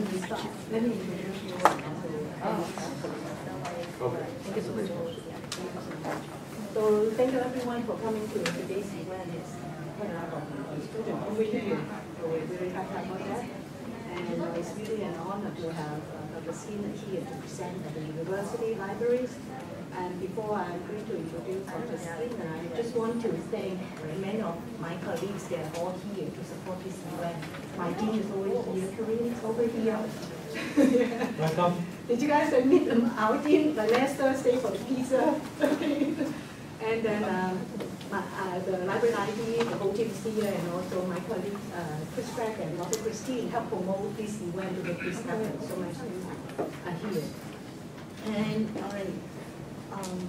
so much. So thank you everyone for coming to today's event. Here, we're very happy about that. And uh, it's really an honor to have uh, Dr. Here to present at the university libraries. And before I agree to introduce Dr. Skiena, I just want to thank many of my colleagues, they are all here to support this event. My dean is over here, Corinne is over here. Welcome. Did you guys meet them out in the last Thursday for the pizza? and then um, my, uh, the library ID, the whole team is here, and also my colleagues, uh, Chris Craig and Dr. Christine, help promote this event to make this happen. So much are here. And all right, um,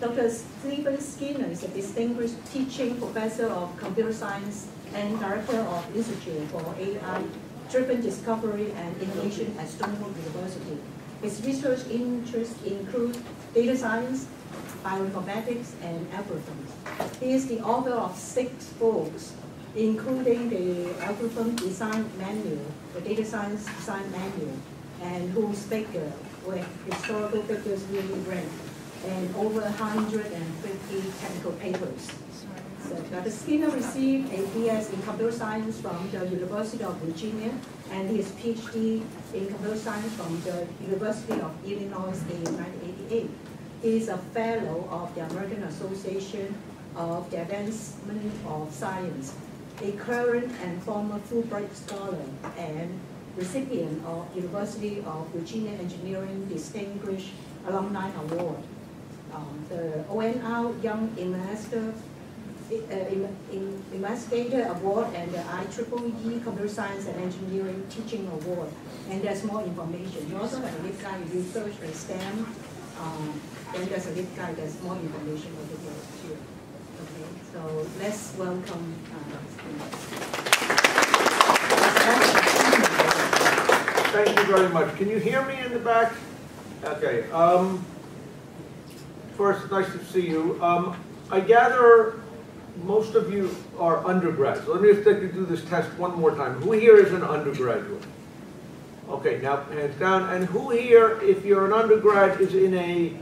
Dr. Steven Skiena is a distinguished teaching professor of computer science and director of Institute for AI driven discovery and innovation at Stony Brook University. His research interests include data science, bioinformatics, and algorithms. He is the author of six books, including the Algorithm Design Manual, the Data Science Design Manual, and Who's Bigger, where historical figures really rank, and over 150 technical papers. So Dr. Skiena received a BS in computer science from the University of Virginia and his PhD in computer science from the University of Illinois in 1988. He is a fellow of the American Association of the Advancement of Science, a current and former Fulbright scholar and recipient of University of Virginia Engineering Distinguished Alumni Award. Um, the ONR Young Investor uh, in- in- Investigator Award and the IEEE Computer Science and Engineering Teaching Award. And there's more information. You also have a LibGuide, you search for STEM, um, then there's a LibGuide, there's more information over here too. Okay, so let's welcome, uh, Thank you very much. Can you hear me in the back? Okay. Um, first, nice to see you. Um, I gather most of you are undergrads. Let me just through this test one more time. Who here is an undergraduate? Okay, now hands down. And who here, if you're an undergrad, is in a,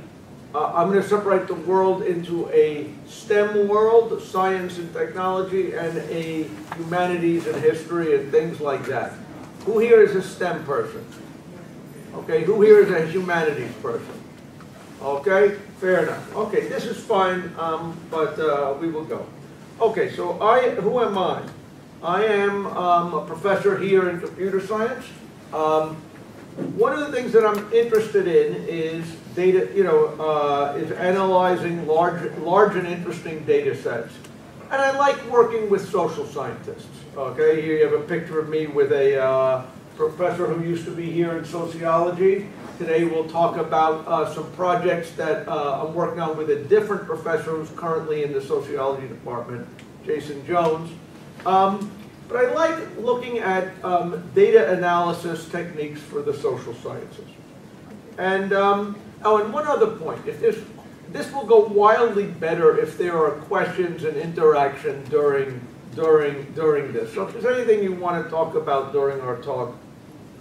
uh, I'm going to separate the world into a STEM world, science and technology, and a humanities and history and things like that. Who here is a STEM person? Okay, who here is a humanities person? Okay, fair enough. Okay, this is fine, um, but uh, we will go. Okay, so I, who am I? I am um, a professor here in computer science. Um, one of the things that I'm interested in is data, you know, uh, is analyzing large, large and interesting data sets. And I like working with social scientists. Okay, here you have a picture of me with a uh, professor who used to be here in sociology. Today we'll talk about uh, some projects that uh, I'm working on with a different professor who's currently in the sociology department, Jason Jones. Um, but I like looking at um, data analysis techniques for the social sciences. And, um, oh, and one other point, if this, this will go wildly better if there are questions and interaction during, during, during this. So if there's anything you want to talk about during our talk,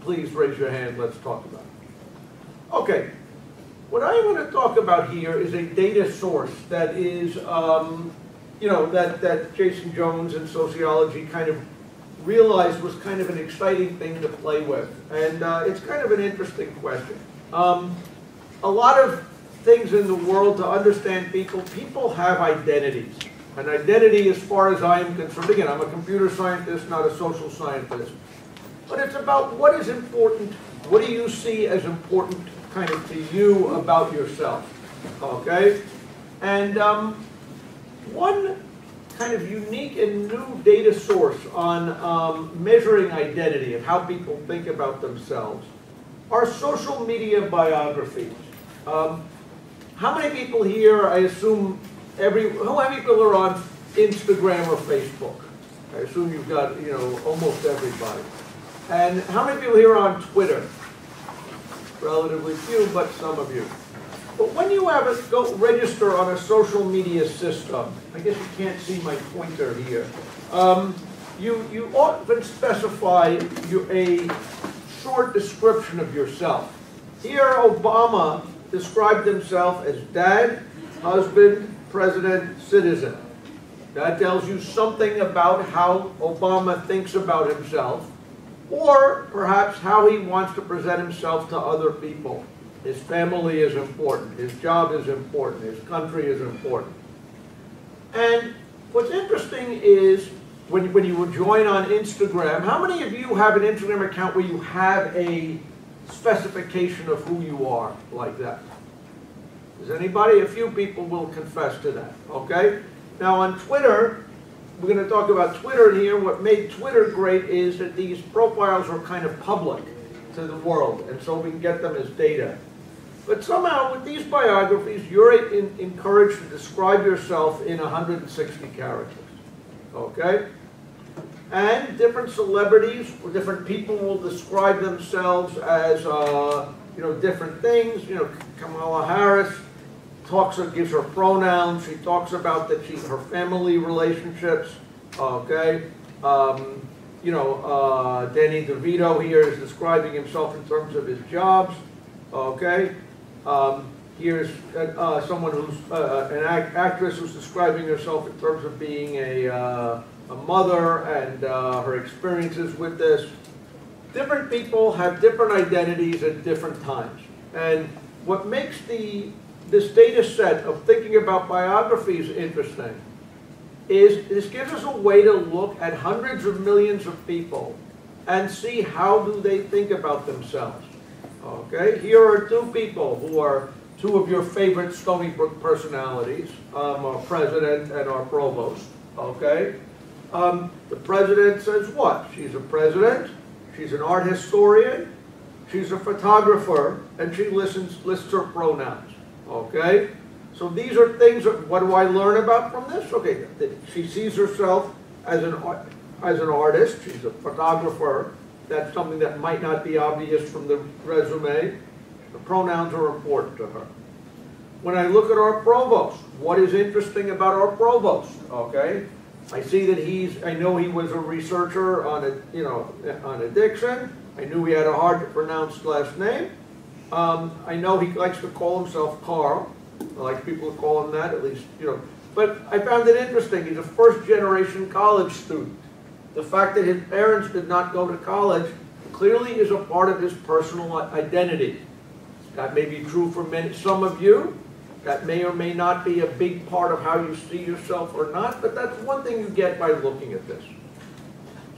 please raise your hand, let's talk about it. Okay, what I want to talk about here is a data source that is, um, you know, that, that Jason Jones in sociology kind of realized was kind of an exciting thing to play with. And uh, it's kind of an interesting question. Um, a lot of things in the world to understand people, people have identities. An identity, as far as I am concerned, again, I'm a computer scientist, not a social scientist. But it's about what is important, what do you see as important kind of to you about yourself, okay? And um, one kind of unique and new data source on um, measuring identity and how people think about themselves are social media biographies. Um, how many people here, I assume, every, how many people are on Instagram or Facebook? I assume you've got, you know, almost everybody. And how many people here are on Twitter? Relatively few, but some of you. But when you have a, go register on a social media system, I guess you can't see my pointer here, um, you, you often specify you, a short description of yourself. Here, Obama described himself as dad, husband, president, citizen. That tells you something about how Obama thinks about himself, or perhaps how he wants to present himself to other people. His family is important, his job is important, his country is important. And what's interesting is when, when you join on Instagram, how many of you have an Instagram account where you have a specification of who you are like that? Does anybody? A few people will confess to that, okay? Now on Twitter, we're going to talk about Twitter here. What made Twitter great is that these profiles were kind of public to the world, and so we can get them as data. But somehow, with these biographies, you're in, encouraged to describe yourself in 160 characters. Okay? And different celebrities, or different people will describe themselves as, uh, you know, different things. You know, Kamala Harris talks, gives her pronouns. She talks about that she, her family relationships. Okay? Um, you know, uh, Danny DeVito here is describing himself in terms of his jobs. Okay? Um, here's uh, someone who's uh, an act actress who's describing herself in terms of being a, uh, a mother and uh, her experiences with this. Different people have different identities at different times. And what makes the, this data set of thinking about biographies interesting is this gives us a way to look at hundreds of millions of people and see how do they think about themselves. Okay, here are two people who are two of your favorite Stony Brook personalities, um, our president and our provost. Okay, um, the president says what? She's a president, she's an art historian, she's a photographer, and she listens, lists her pronouns. Okay, so these are things. What do I learn about from this? Okay, she sees herself as an as an artist. She's a photographer that's something that might not be obvious from the resume. The pronouns are important to her. When I look at our provost, what is interesting about our provost? Okay, I see that he's, I know he was a researcher on, a, you know, on addiction. I knew he had a hard to pronounce last name. Um, I know he likes to call himself Carl. I like people to call him that, at least, you know. But I found it interesting. He's a first generation college student. The fact that his parents did not go to college clearly is a part of his personal identity. That may be true for many, some of you. That may or may not be a big part of how you see yourself or not, but that's one thing you get by looking at this.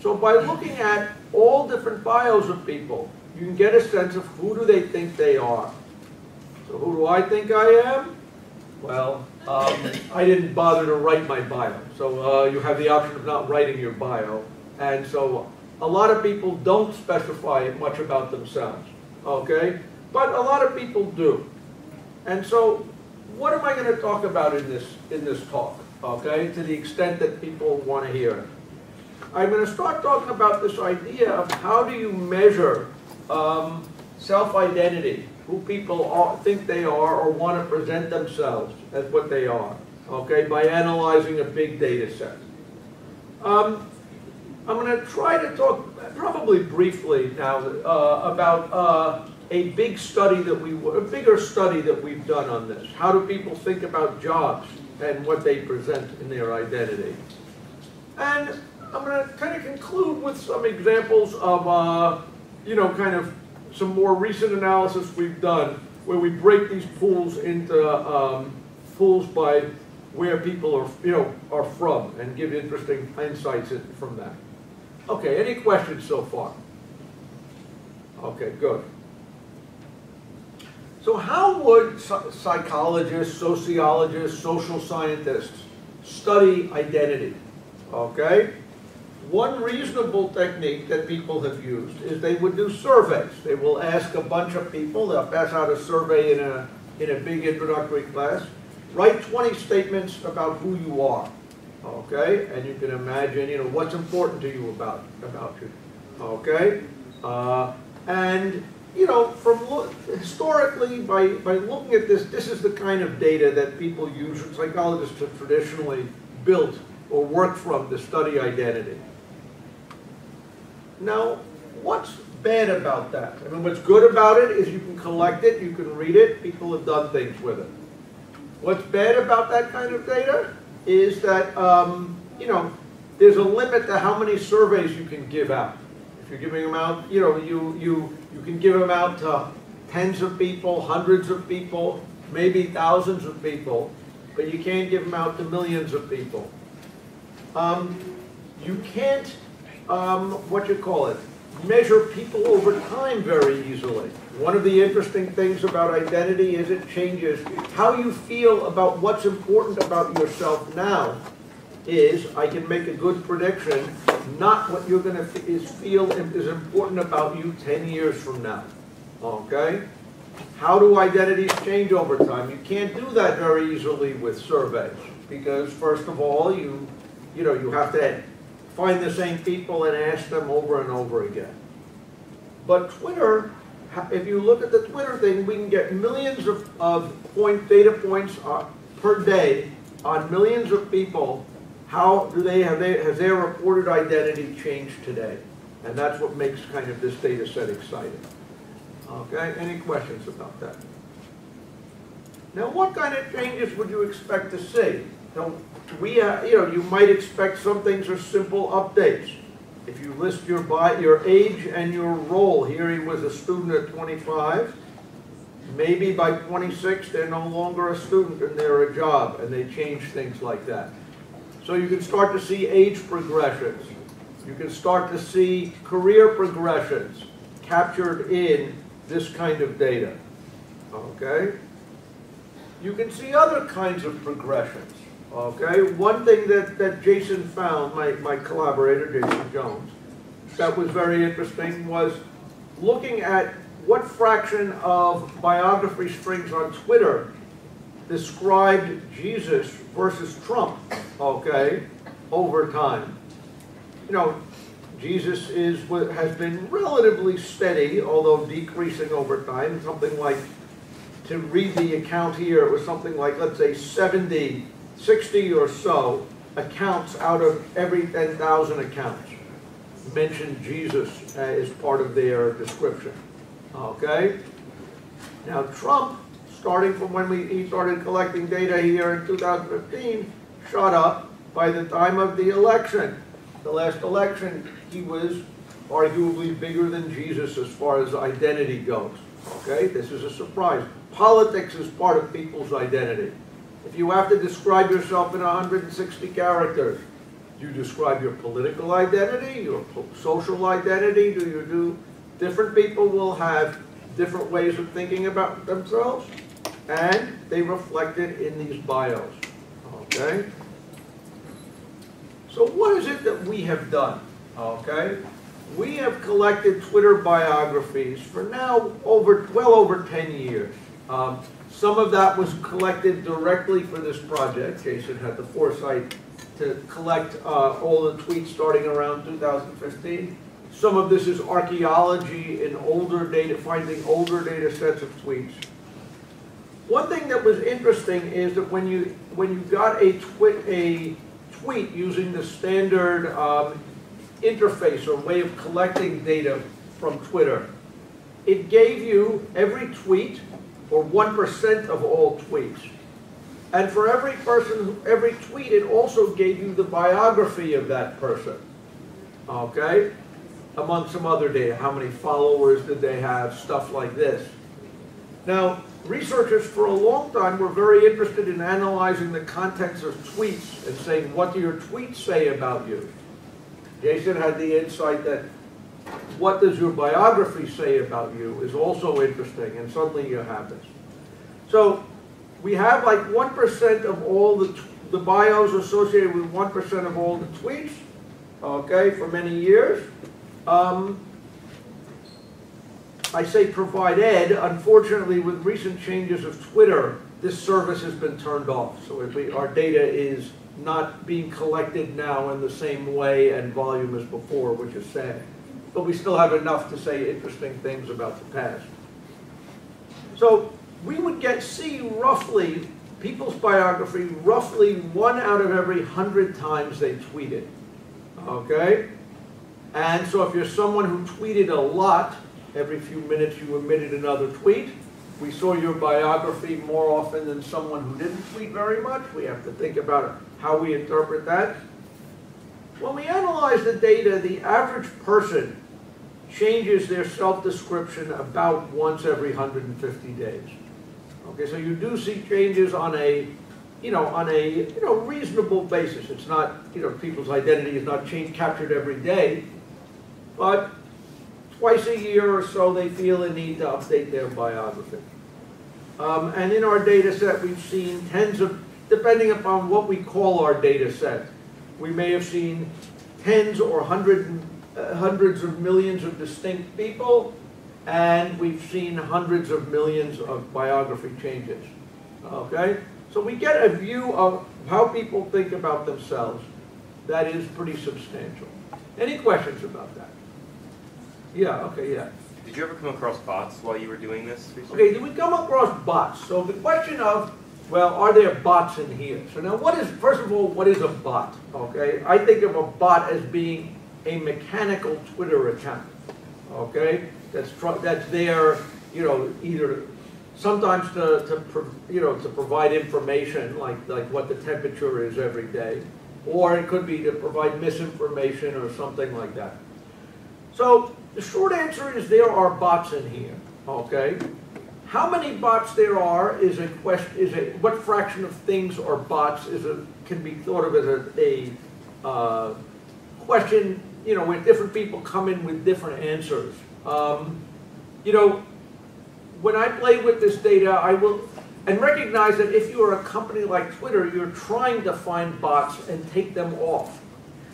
So by looking at all different bios of people, you can get a sense of who do they think they are. So who do I think I am? Well, um, I didn't bother to write my bio. So uh, you have the option of not writing your bio. And so a lot of people don't specify much about themselves, okay? But a lot of people do. And so what am I going to talk about in this, in this talk, okay, to the extent that people want to hear? I'm going to start talking about this idea of how do you measure um, self-identity who people are, think they are or want to present themselves as what they are, okay, by analyzing a big data set. Um, I'm going to try to talk probably briefly now uh, about uh, a big study that we, a bigger study that we've done on this. How do people think about jobs and what they present in their identity? And I'm going to kind of conclude with some examples of, uh, you know, kind of some more recent analysis we've done where we break these pools into um, pools by where people are, you know, are from and give interesting insights from that. Okay, any questions so far? Okay, good. So how would psychologists, sociologists, social scientists study identity? Okay? One reasonable technique that people have used is they would do surveys. They will ask a bunch of people, they'll pass out a survey in a, in a big introductory class, write 20 statements about who you are, okay? And you can imagine, you know, what's important to you about, about you, okay? Uh, and, you know, from historically, by, by looking at this, this is the kind of data that people use, psychologists have traditionally built or worked from to study identity. Now, what's bad about that? I mean, what's good about it is you can collect it, you can read it, people have done things with it. What's bad about that kind of data is that, um, you know, there's a limit to how many surveys you can give out. If you're giving them out, you know, you, you, you can give them out to tens of people, hundreds of people, maybe thousands of people, but you can't give them out to millions of people. Um, you can't, um, what you call it, measure people over time very easily. One of the interesting things about identity is it changes. How you feel about what's important about yourself now is, I can make a good prediction, not what you're gonna is feel is important about you 10 years from now, okay? How do identities change over time? You can't do that very easily with surveys, because first of all, you, you know, you have to find the same people and ask them over and over again. But Twitter, if you look at the Twitter thing, we can get millions of, of point data points uh, per day on millions of people. How do they have they has their reported identity changed today? And that's what makes kind of this data set exciting. Okay, any questions about that? Now, what kind of changes would you expect to see? Now, we, uh, you know, you might expect some things are simple updates. If you list your by your age and your role, here he was a student at 25. Maybe by 26 they're no longer a student and they're a job, and they change things like that. So you can start to see age progressions. You can start to see career progressions captured in this kind of data. Okay? You can see other kinds of progressions. Okay, one thing that, that Jason found, my, my collaborator, Jason Jones, that was very interesting was looking at what fraction of biography strings on Twitter described Jesus versus Trump, okay, over time. You know, Jesus is has been relatively steady, although decreasing over time, something like, to read the account here, it was something like, let's say, 70 60 or so accounts out of every 10,000 accounts mention Jesus uh, as part of their description. Okay? Now Trump, starting from when we, he started collecting data here in 2015, shot up by the time of the election. The last election, he was arguably bigger than Jesus as far as identity goes. Okay? This is a surprise. Politics is part of people's identity. If you have to describe yourself in 160 characters, do you describe your political identity, your social identity? Do you do, different people will have different ways of thinking about themselves, and they reflect it in these bios, okay? So what is it that we have done, okay? We have collected Twitter biographies for now over, well over 10 years. Um, some of that was collected directly for this project. Jason had the foresight to collect uh, all the tweets starting around 2015. Some of this is archaeology in older data, finding older data sets of tweets. One thing that was interesting is that when you when you got a tweet a tweet using the standard um, interface or way of collecting data from Twitter, it gave you every tweet or 1% of all tweets. And for every person, who, every tweet, it also gave you the biography of that person. Okay? Among some other data. How many followers did they have? Stuff like this. Now, researchers for a long time were very interested in analyzing the contents of tweets and saying, what do your tweets say about you? Jason had the insight that what does your biography say about you is also interesting, and suddenly you have this. So we have like 1% of all the, the bios associated with 1% of all the tweets, okay, for many years. Um, I say provide ed. Unfortunately, with recent changes of Twitter, this service has been turned off. So our data is not being collected now in the same way and volume as before, which is sad but we still have enough to say interesting things about the past. So we would get see roughly people's biography roughly one out of every hundred times they tweeted. Okay? And so if you're someone who tweeted a lot, every few minutes you emitted another tweet, we saw your biography more often than someone who didn't tweet very much. We have to think about how we interpret that. When we analyze the data, the average person changes their self-description about once every 150 days. Okay, so you do see changes on a, you know, on a, you know, reasonable basis. It's not, you know, people's identity is not changed, captured every day, but twice a year or so they feel a need to update their biography. Um, and in our data set, we've seen tens of, depending upon what we call our data set, we may have seen tens or hundred, uh, hundreds of millions of distinct people, and we've seen hundreds of millions of biography changes. Okay? So we get a view of how people think about themselves that is pretty substantial. Any questions about that? Yeah, okay, yeah. Did you ever come across bots while you were doing this research? Okay, did we come across bots? So the question of, well, are there bots in here? So now what is, first of all, what is a bot? Okay, I think of a bot as being a mechanical Twitter account. Okay, that's, that's there, you know, either sometimes to, to you know, to provide information like, like what the temperature is every day, or it could be to provide misinformation or something like that. So the short answer is there are bots in here, okay? How many bots there are is a question, is a, what fraction of things are bots is a, can be thought of as a, a uh, question, you know, where different people come in with different answers. Um, you know, when I play with this data, I will, and recognize that if you are a company like Twitter, you're trying to find bots and take them off.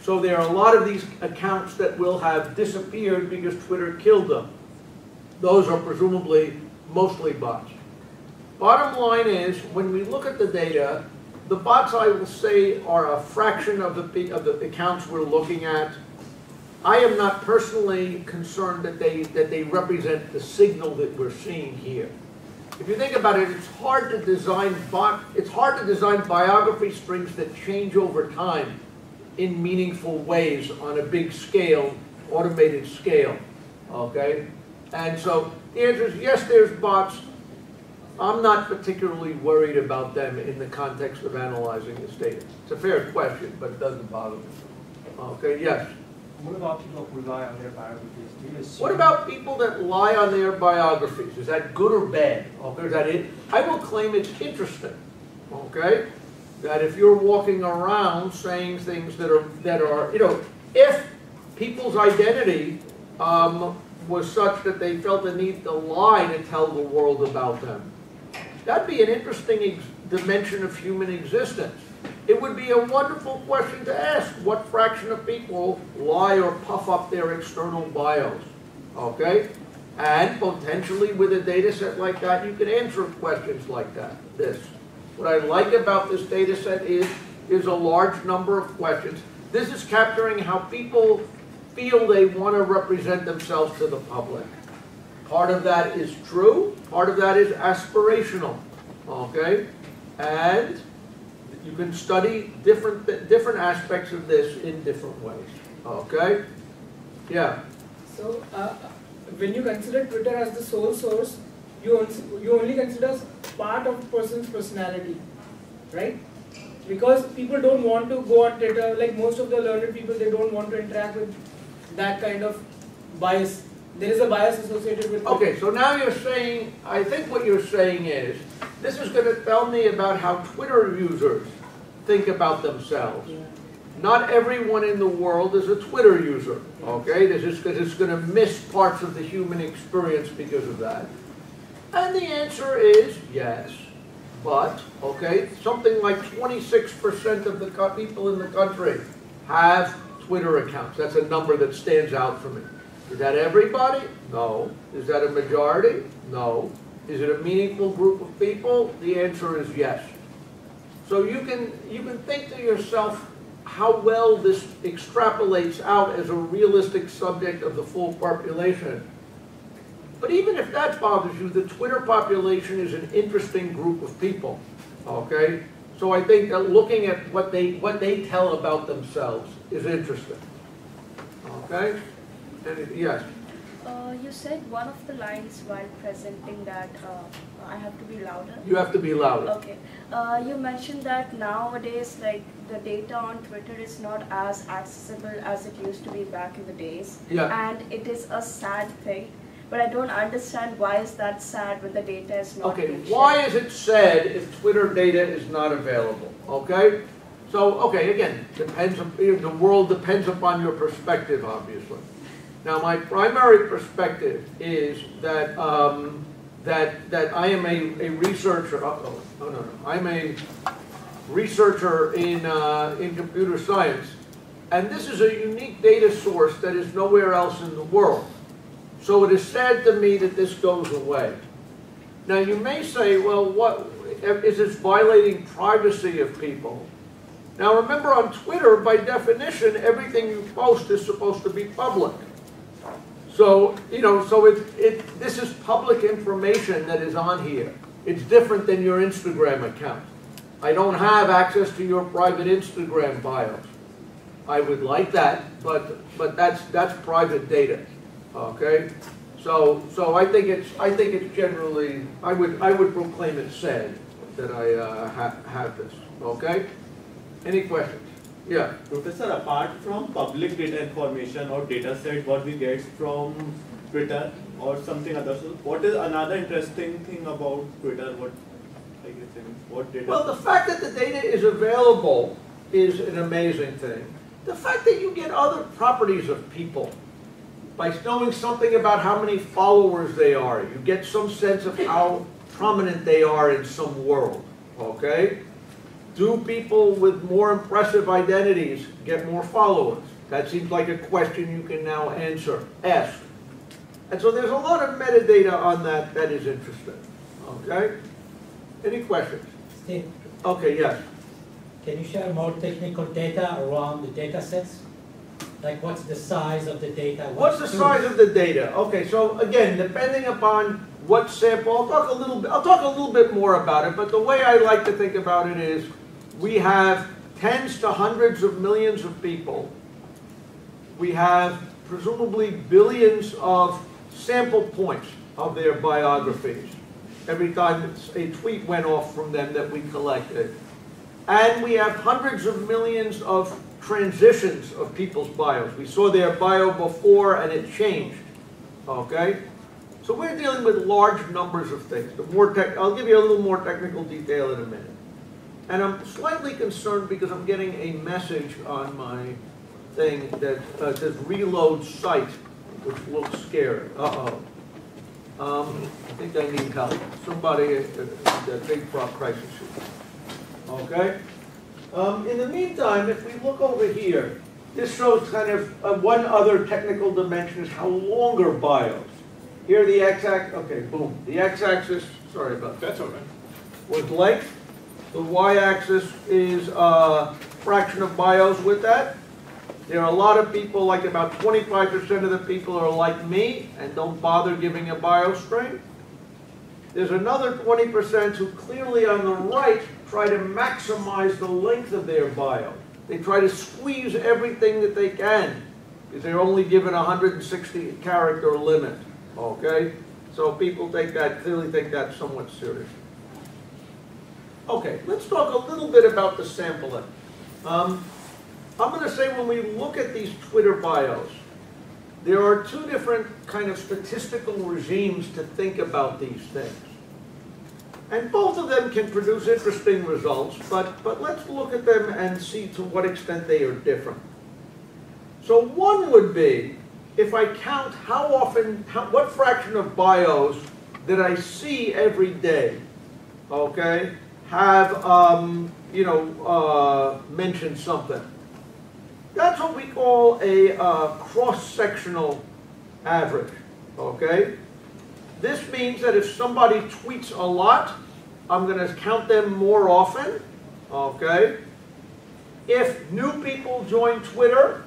So there are a lot of these accounts that will have disappeared because Twitter killed them. Those are presumably mostly bots. Bottom line is, when we look at the data, the bots I will say are a fraction of the, of the accounts we're looking at. I am not personally concerned that they, that they represent the signal that we're seeing here. If you think about it, it's hard to design it's hard to design biography strings that change over time in meaningful ways on a big scale, automated scale, okay? And so the answer is yes, there's bots. I'm not particularly worried about them in the context of analyzing this data. It's a fair question, but it doesn't bother me. Okay, yes? What about people who rely on their biographies? What about people that lie on their biographies? Is that good or bad? Okay, is that it? I will claim it's interesting. Okay? that if you're walking around saying things that are, that are you know, if people's identity um, was such that they felt the need to lie to tell the world about them, that'd be an interesting dimension of human existence. It would be a wonderful question to ask. What fraction of people lie or puff up their external bios? Okay? And potentially with a data set like that, you can answer questions like that, this. What I like about this data set is, is a large number of questions. This is capturing how people feel they want to represent themselves to the public. Part of that is true, part of that is aspirational, okay? And you can study different, different aspects of this in different ways, okay? Yeah? So, uh, when you consider Twitter as the sole source, you, you only consider part of person's personality, right? Because people don't want to go on Twitter, like most of the learned people, they don't want to interact with that kind of bias. There is a bias associated with Okay, so now you're saying, I think what you're saying is, this is going to tell me about how Twitter users think about themselves. Not everyone in the world is a Twitter user, okay? This is it's going to miss parts of the human experience because of that. And the answer is yes. But, okay, something like 26% of the people in the country have Twitter accounts. That's a number that stands out for me. Is that everybody? No. Is that a majority? No. Is it a meaningful group of people? The answer is yes. So you can, you can think to yourself how well this extrapolates out as a realistic subject of the full population. But even if that bothers you, the Twitter population is an interesting group of people, okay? So I think that looking at what they, what they tell about themselves is interesting. Okay? And, yes, Uh, you said one of the lines while presenting that uh, I have to be louder. you have to be louder. Okay. Uh, you mentioned that nowadays, like the data on Twitter is not as accessible as it used to be back in the days. Yeah. And it is a sad thing. But I don't understand why is that sad when the data is not Okay, why is it sad if Twitter data is not available? Okay? So, okay, again, depends, the world depends upon your perspective, obviously. Now, my primary perspective is that, um, that, that I am a, a researcher, uh-oh, no, no, no, I'm a researcher in, uh, in computer science. And this is a unique data source that is nowhere else in the world. So it is sad to me that this goes away. Now, you may say, well, what, is this violating privacy of people? Now, remember on Twitter, by definition, everything you post is supposed to be public. So, you know, so it, it, this is public information that is on here. It's different than your Instagram account. I don't have access to your private Instagram bios. I would like that, but, but that's, that's private data, okay? So, so I think it's, I think it's generally, I would, I would proclaim it sad that I, uh, ha have this, okay? Any questions? Yeah, Professor, apart from public data information or data set, what we get from Twitter or something other, so what is another interesting thing about Twitter? What, I guess, what data? well, the fact that the data is available is an amazing thing. The fact that you get other properties of people, by knowing something about how many followers they are, you get some sense of how prominent they are in some world, okay? Do people with more impressive identities get more followers? That seems like a question you can now answer, ask. And so there's a lot of metadata on that that is interesting, okay? Any questions? Steve, Okay, yes. can you share more technical data around the data sets? Like what's the size of the data? What's the size of the data? Okay, so again, depending upon what sample, I'll talk a little bit, I'll talk a little bit more about it, but the way I like to think about it is we have tens to hundreds of millions of people. We have presumably billions of sample points of their biographies every time a tweet went off from them that we collected. And we have hundreds of millions of transitions of people's bios. We saw their bio before and it changed, okay? So we're dealing with large numbers of things. The more tech, I'll give you a little more technical detail in a minute. And I'm slightly concerned because I'm getting a message on my thing that uh, says reload site, which looks scary. Uh-oh. Um, I think I need help. Somebody, that big prop crisis. Okay? Um, in the meantime, if we look over here, this shows kind of, uh, one other technical dimension is how long are bios. Here the x-axis, okay, boom. The x-axis, sorry about that. That's all right. Was length. The y-axis is, uh, fraction of bios with that. There are a lot of people, like about 25% of the people are like me and don't bother giving a bio string. There's another 20% who clearly on the right try to maximize the length of their bio. They try to squeeze everything that they can because they're only given a 160 character limit, okay? So people take that, clearly take that somewhat serious. Okay, let's talk a little bit about the sampling. Um, I'm going to say when we look at these Twitter bios, there are two different kind of statistical regimes to think about these things. And both of them can produce interesting results, but, but let's look at them and see to what extent they are different. So one would be, if I count how often, how, what fraction of bios that I see every day, okay, have, um, you know, uh, mentioned something. That's what we call a uh, cross-sectional average, okay? This means that if somebody tweets a lot, I'm going to count them more often, okay? If new people join Twitter,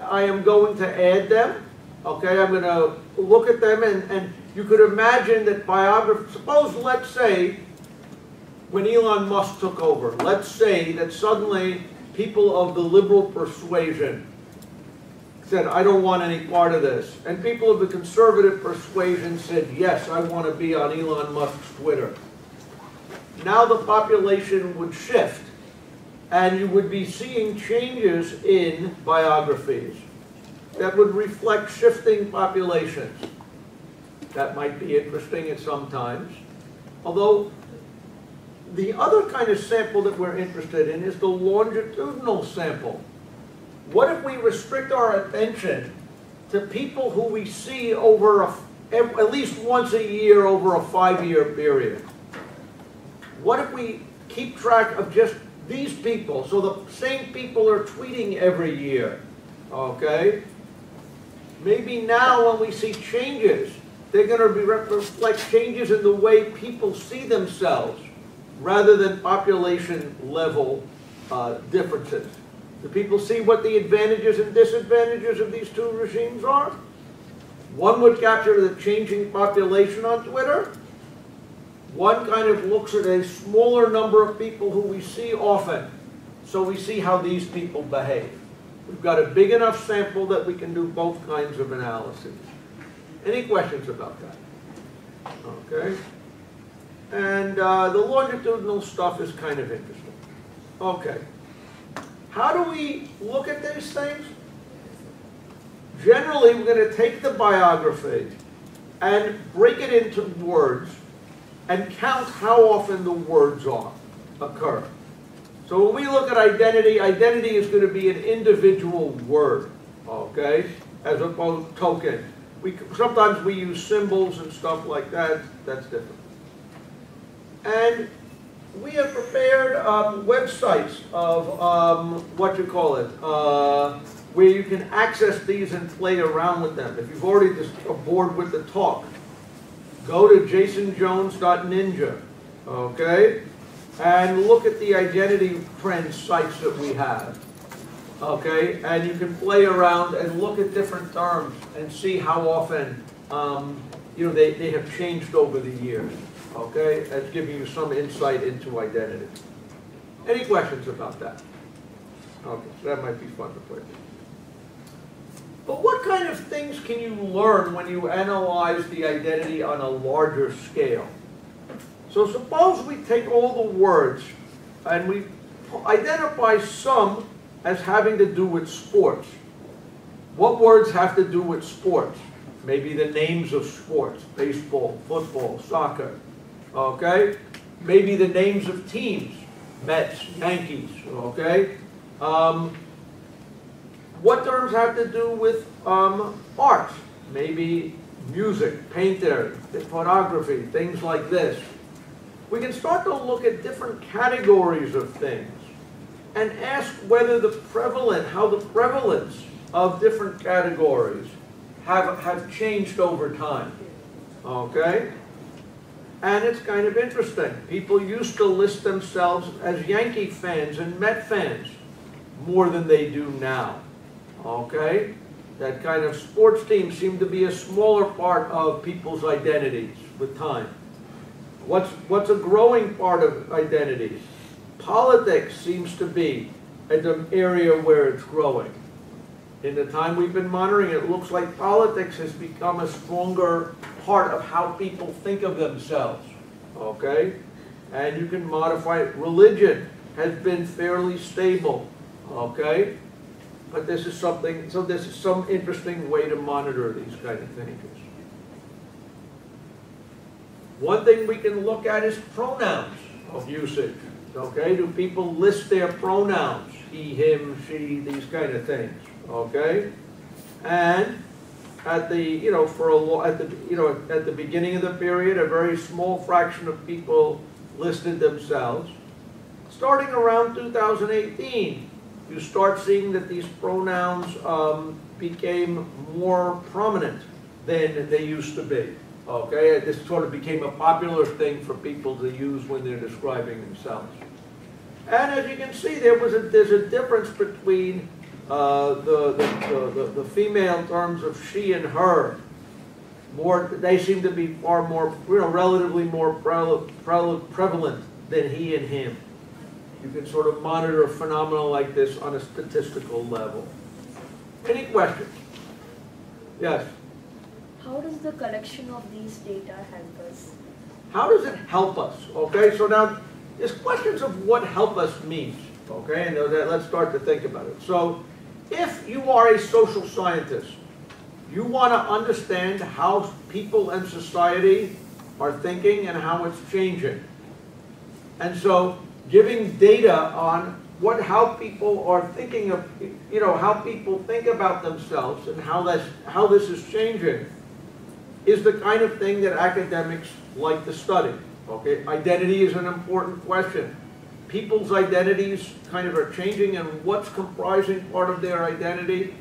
I am going to add them, okay? I'm going to look at them and, and you could imagine that biography, suppose let's say when Elon Musk took over, let's say that suddenly people of the liberal persuasion said, I don't want any part of this. And people of the conservative persuasion said, yes, I want to be on Elon Musk's Twitter. Now the population would shift, and you would be seeing changes in biographies that would reflect shifting populations. That might be interesting at some times. Although, the other kind of sample that we're interested in is the longitudinal sample. What if we restrict our attention to people who we see over a, at least once a year over a five-year period? What if we keep track of just these people, so the same people are tweeting every year, okay? Maybe now when we see changes, they're gonna be reflect changes in the way people see themselves, rather than population level uh, differences. Do people see what the advantages and disadvantages of these two regimes are? One would capture the changing population on Twitter. One kind of looks at a smaller number of people who we see often. So we see how these people behave. We've got a big enough sample that we can do both kinds of analyses. Any questions about that? Okay. And uh, the longitudinal stuff is kind of interesting. Okay. How do we look at these things? Generally, we're going to take the biography and break it into words and count how often the words are, occur. So when we look at identity, identity is going to be an individual word, okay, as opposed to token. We, sometimes we use symbols and stuff like that. That's different. And we have prepared um, websites of um, what you call it, uh, where you can access these and play around with them. If you've already just bored with the talk, go to jasonjones.ninja, okay, and look at the identity trend sites that we have. Okay, and you can play around and look at different terms and see how often um, you know they, they have changed over the years. Okay, that's giving you some insight into identity. Any questions about that? Okay, so that might be fun to play. But what kind of things can you learn when you analyze the identity on a larger scale? So suppose we take all the words and we identify some as having to do with sports. What words have to do with sports? Maybe the names of sports, baseball, football, soccer, okay? Maybe the names of teams, Mets, Yankees, okay? Um, what terms have to do with um, art? Maybe music, painter, photography, things like this. We can start to look at different categories of things and ask whether the prevalent, how the prevalence of different categories have, have changed over time. Okay? And it's kind of interesting. People used to list themselves as Yankee fans and Met fans more than they do now. Okay? That kind of sports team seemed to be a smaller part of people's identities with time. What's, what's a growing part of identities? Politics seems to be an area where it's growing. In the time we've been monitoring, it looks like politics has become a stronger part of how people think of themselves. Okay? And you can modify it. Religion has been fairly stable. Okay? But this is something, so this is some interesting way to monitor these kind of things. One thing we can look at is pronouns of usage. Okay, do people list their pronouns? He, him, she, these kind of things. Okay? And at the, you know, for a at the, you know, at the beginning of the period, a very small fraction of people listed themselves. Starting around 2018, you start seeing that these pronouns um, became more prominent than they used to be. Okay, this sort of became a popular thing for people to use when they're describing themselves. And as you can see, there was a, there's a difference between uh, the, the, the, the, female terms of she and her. More, they seem to be far more, you know, relatively more pre pre prevalent than he and him. You can sort of monitor a phenomenon like this on a statistical level. Any questions? Yes. How does the collection of these data help us? How does it help us? Okay, so now, there's questions of what help us means, okay? And let's start to think about it. So, if you are a social scientist, you want to understand how people and society are thinking and how it's changing. And so, giving data on what, how people are thinking of, you know, how people think about themselves and how that's, how this is changing is the kind of thing that academics like to study. Okay, identity is an important question. People's identities kind of are changing and what's comprising part of their identity.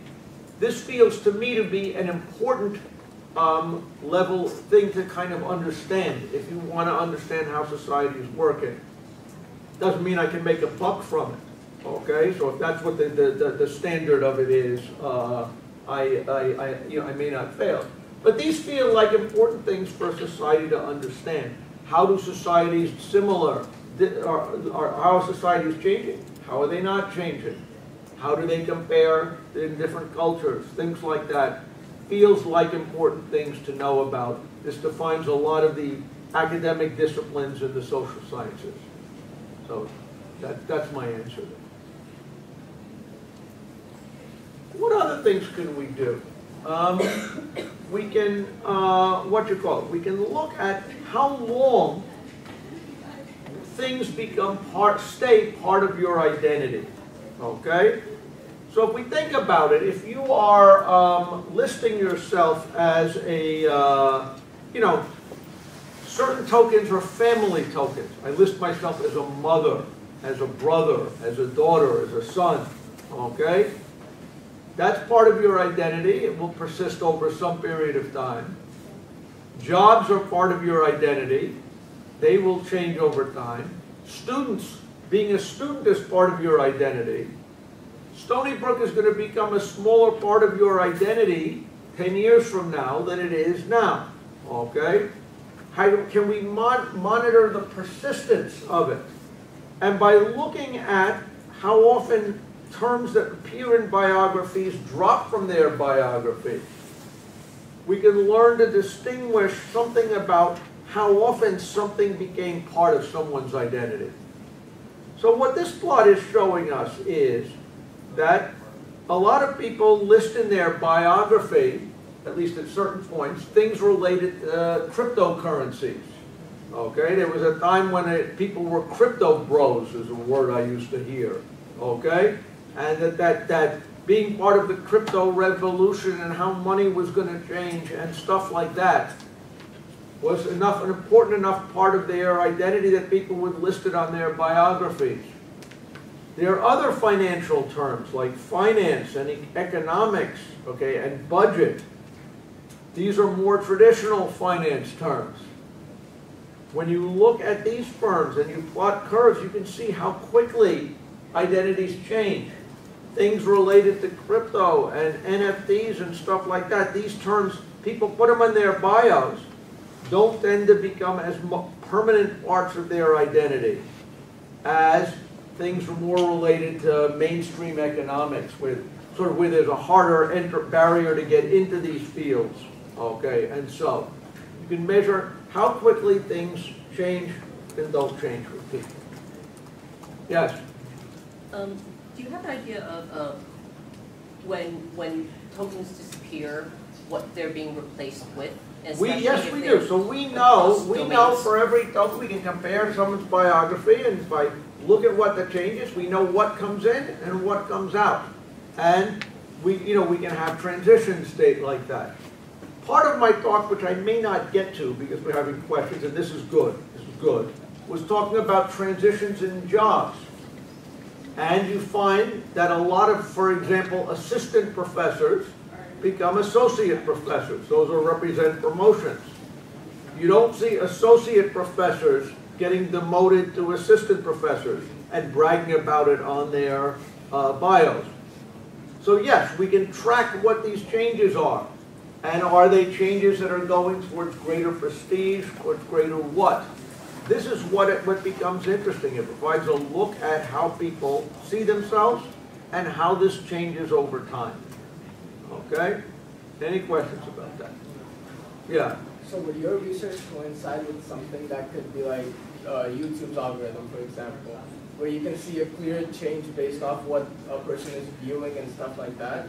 This feels to me to be an important um, level thing to kind of understand if you want to understand how society is working. Doesn't mean I can make a buck from it. Okay, so if that's what the, the, the, standard of it is, uh, I, I, I, you know, I may not fail. But these feel like important things for society to understand. How do societies similar, are, how are societies changing? How are they not changing? How do they compare in different cultures? Things like that. Feels like important things to know about. This defines a lot of the academic disciplines in the social sciences. So that, that's my answer. What other things can we do? Um, we can, uh, what you call it, we can look at how long things become part, stay part of your identity, okay? So if we think about it, if you are um, listing yourself as a, uh, you know, certain tokens are family tokens. I list myself as a mother, as a brother, as a daughter, as a son, okay? That's part of your identity. It will persist over some period of time. Jobs are part of your identity. They will change over time. Students, being a student is part of your identity. Stony Brook is going to become a smaller part of your identity 10 years from now than it is now. Okay? How can we mon monitor the persistence of it? And by looking at how often terms that appear in biographies drop from their biography. We can learn to distinguish something about how often something became part of someone's identity. So what this plot is showing us is that a lot of people list in their biography, at least at certain points, things related to uh, cryptocurrencies. Okay, there was a time when it, people were crypto bros, is a word I used to hear. Okay, and that, that, that being part of the crypto revolution and how money was going to change and stuff like that was enough, an important enough part of their identity that people would list it on their biographies. There are other financial terms like finance and economics, okay, and budget. These are more traditional finance terms. When you look at these firms and you plot curves, you can see how quickly identities change things related to crypto and NFTs and stuff like that, these terms, people put them in their bios, don't tend to become as permanent parts of their identity as things are more related to mainstream economics with sort of where there's a harder enter barrier to get into these fields. Okay, and so you can measure how quickly things change and don't change with people. Yes? Um, do you have an idea of uh, when when tokens disappear, what they're being replaced with? We, yes, we do. So we know, we know for every token, we can compare someone's biography and by look at what the changes, we know what comes in and what comes out. And we, you know, we can have transition state like that. Part of my talk, which I may not get to because we're having questions, and this is good, this is good, was talking about transitions in jobs. And you find that a lot of, for example, assistant professors become associate professors. Those will represent promotions. You don't see associate professors getting demoted to assistant professors and bragging about it on their uh, bios. So yes, we can track what these changes are. And are they changes that are going towards greater prestige, towards greater what? This is what, it, what becomes interesting. It provides a look at how people see themselves and how this changes over time. Okay? Any questions about that? Yeah, So would your research coincide with something that could be like uh, YouTube's algorithm, for example, where you can see a clear change based off what a person is viewing and stuff like that?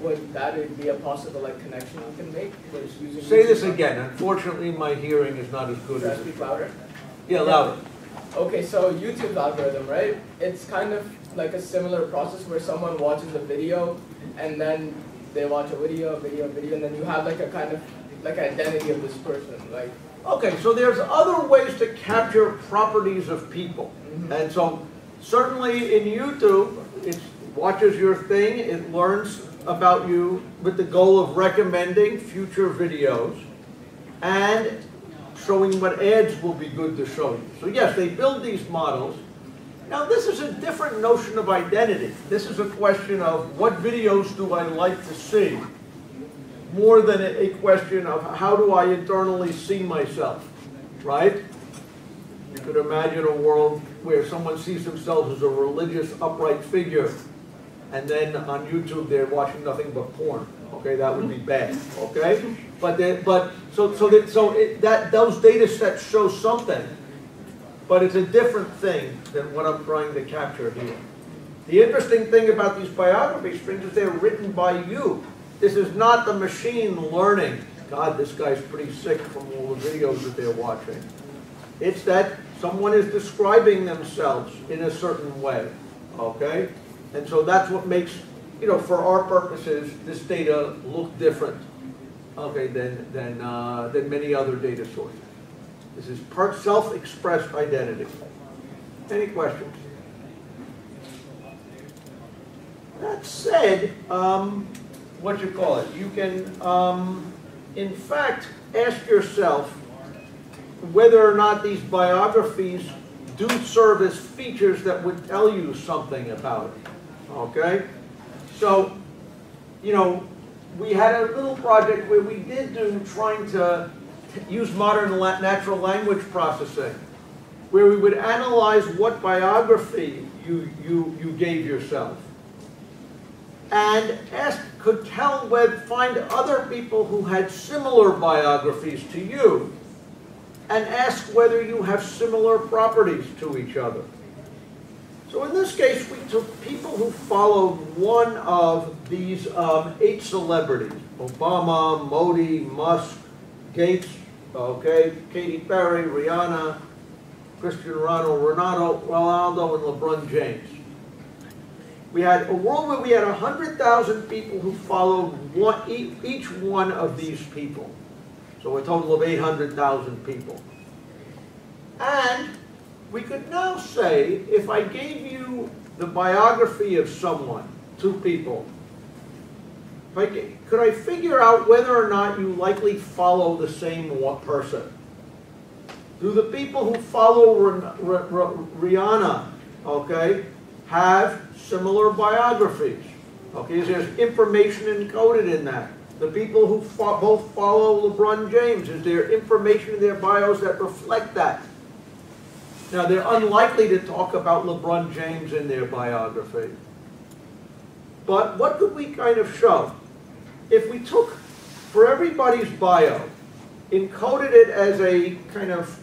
Would that be a possible like connection you can make? where it's using say this YouTube? again, unfortunately, my hearing is not as good Should I as it. speak louder? Yeah, louder. Okay, so YouTube's algorithm, right? It's kind of like a similar process where someone watches a video and then they watch a video, a video, a video, and then you have like a kind of like identity of this person, like Okay, so there's other ways to capture properties of people. Mm-hmm. And so certainly in YouTube, it watches your thing, it learns about you with the goal of recommending future videos and showing what ads will be good to show you. So yes, they build these models. Now this is a different notion of identity. This is a question of what videos do I like to see? more than a question of how do I internally see myself, right? You could imagine a world where someone sees themselves as a religious, upright figure, and then on YouTube they're watching nothing but porn. Okay, that would be bad. Okay, but they, but so so that so it, that those data sets show something, but it's a different thing than what I'm trying to capture here. The interesting thing about these biography strings is they're written by you. This is not the machine learning. God, this guy's pretty sick from all the videos that they're watching. It's that someone is describing themselves in a certain way, okay? And so that's what makes, you know, for our purposes, this data look different, okay, than, than, uh, than many other data sources. This is part self-expressed identity. Any questions? That said, um, what you call it, you can, um, in fact, ask yourself whether or not these biographies do serve as features that would tell you something about it. Okay? So, you know, we had a little project where we did do trying to use modern natural language processing, where we would analyze what biography you, you, you gave yourself and ask, could tell whether, find other people who had similar biographies to you and ask whether you have similar properties to each other. So in this case, we took people who followed one of these um, eight celebrities, Obama, Modi, Musk, Gates, okay, Katy Perry, Rihanna, Cristiano Ronaldo, Ronaldo, and LeBron James. We had a world where we had 100,000 people who followed one, each one of these people. So a total of 800,000 people. And we could now say, if I gave you the biography of someone, two people, I could I figure out whether or not you likely follow the same person? Do the people who follow Ri- Ri- Ri- Rihanna, okay, have similar biographies? Okay, is there information encoded in that? The people who fo- both follow LeBron James, is there information in their bios that reflect that? Now, they're unlikely to talk about LeBron James in their biography. But what could we kind of show? If we took, for everybody's bio, encoded it as a kind of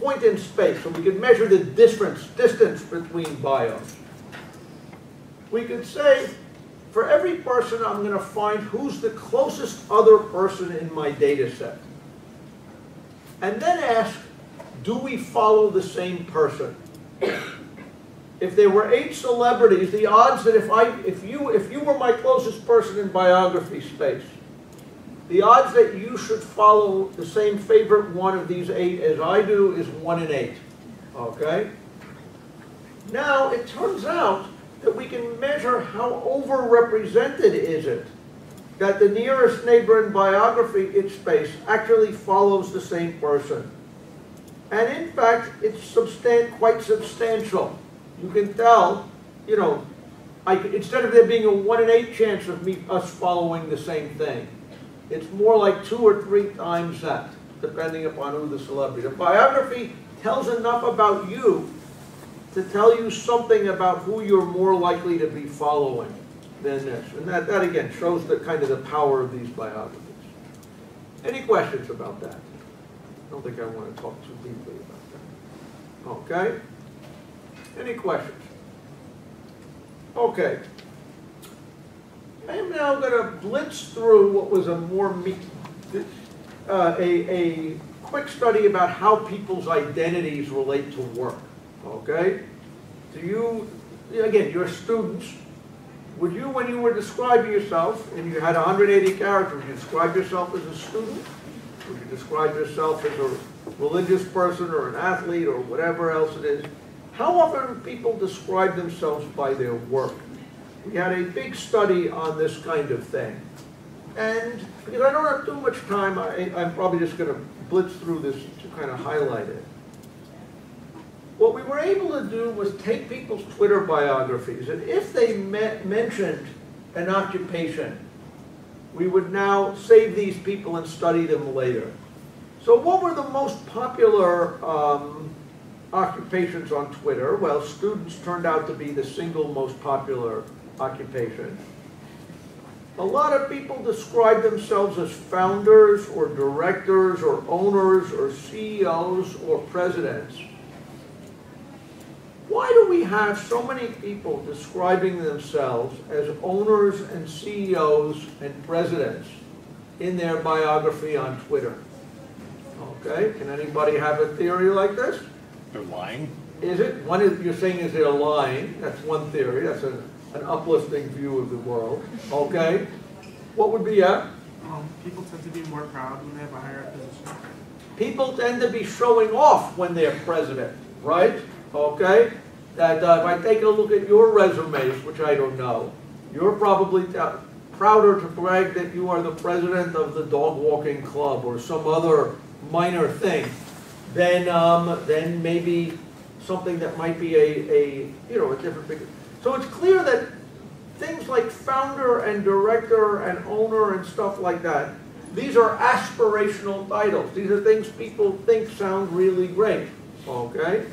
point in space, so we could measure the distance, distance between bios. We could say, for every person, I'm going to find who's the closest other person in my data set. And then ask, do we follow the same person? If there were eight celebrities, the odds that if I, if you, if you were my closest person in biography space, the odds that you should follow the same favorite one of these eight as I do is one in eight. Okay? Now, it turns out that we can measure how overrepresented is it that the nearest neighbor in biography space actually follows the same person. And in fact, it's substan quite substantial. You can tell, you know, I, instead of there being a one in eight chance of me, us following the same thing, it's more like two or three times that, depending upon who the celebrity. The biography tells enough about you to tell you something about who you're more likely to be following. than this. And that, that again shows the kind of the power of these biographies. Any questions about that? I don't think I want to talk too deeply about that. Okay? Any questions? Okay. I am now going to blitz through what was a more me- uh, a, a quick study about how people's identities relate to work. Okay? Do you, again, you're students. Would you, when you were describing yourself, and you had 180 characters, you describe yourself as a student? Would you describe yourself as a religious person or an athlete or whatever else it is? How often people describe themselves by their work? We had a big study on this kind of thing. And because I don't have too much time, I, I'm probably just going to blitz through this to kind of highlight it. What we were able to do was take people's Twitter biographies, and if they me mentioned an occupation, we would now save these people and study them later. So what were the most popular um, occupations on Twitter? Well, students turned out to be the single most popular occupation. A lot of people describe themselves as founders or directors or owners or CEOs or presidents. Why do we have so many people describing themselves as owners and CEOs and presidents in their biography on Twitter? Okay, can anybody have a theory like this? They're lying. Is it? One is, you're saying is they're lying. That's one theory. That's a, an uplifting view of the world. Okay. What would be, a? Um, people tend to be more proud when they have a higher position. People tend to be showing off when they're president, right? Okay? That uh, if I take a look at your resumes, which I don't know, you're probably uh, prouder to brag that you are the president of the dog walking club or some other minor thing than, um, than maybe something that might be a, a you know, a different big. So it's clear that things like founder and director and owner and stuff like that, these are aspirational titles. These are things people think sound really great, okay?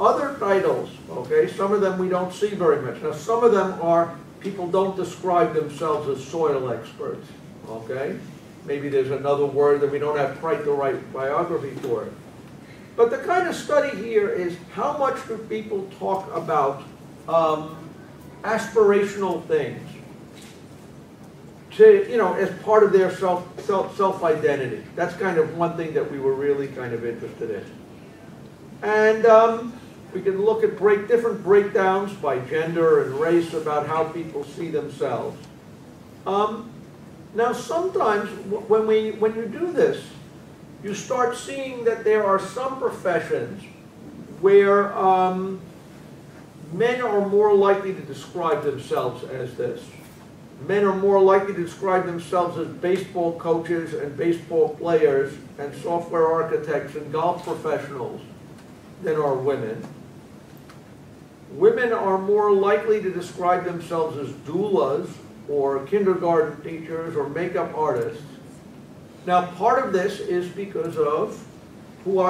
Other titles, okay, some of them we don't see very much. Now, some of them are, people don't describe themselves as soil experts, okay? Maybe there's another word that we don't have quite the right biography for it. But the kind of study here is how much do people talk about um, aspirational things to, you know, as part of their self, self, self-identity. That's kind of one thing that we were really kind of interested in. And um, we can look at break, different breakdowns by gender and race about how people see themselves. Um, now, sometimes when, we, when you do this, you start seeing that there are some professions where um, men are more likely to describe themselves as this. Men are more likely to describe themselves as baseball coaches and baseball players and software architects and golf professionals than are women. Women are more likely to describe themselves as doulas or kindergarten teachers or makeup artists. Now, part of this is because of who,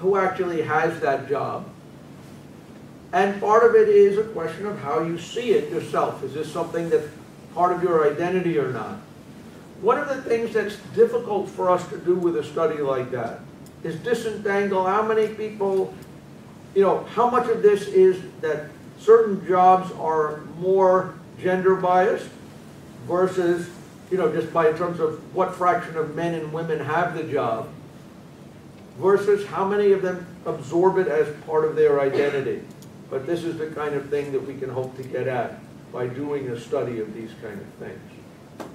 who actually has that job. And part of it is a question of how you see it yourself. Is this something that's part of your identity or not? One of the things that's difficult for us to do with a study like that is disentangle how many people, you know, how much of this is that certain jobs are more gender biased versus, you know, just by terms of what fraction of men and women have the job versus how many of them absorb it as part of their identity. But this is the kind of thing that we can hope to get at by doing a study of these kind of things.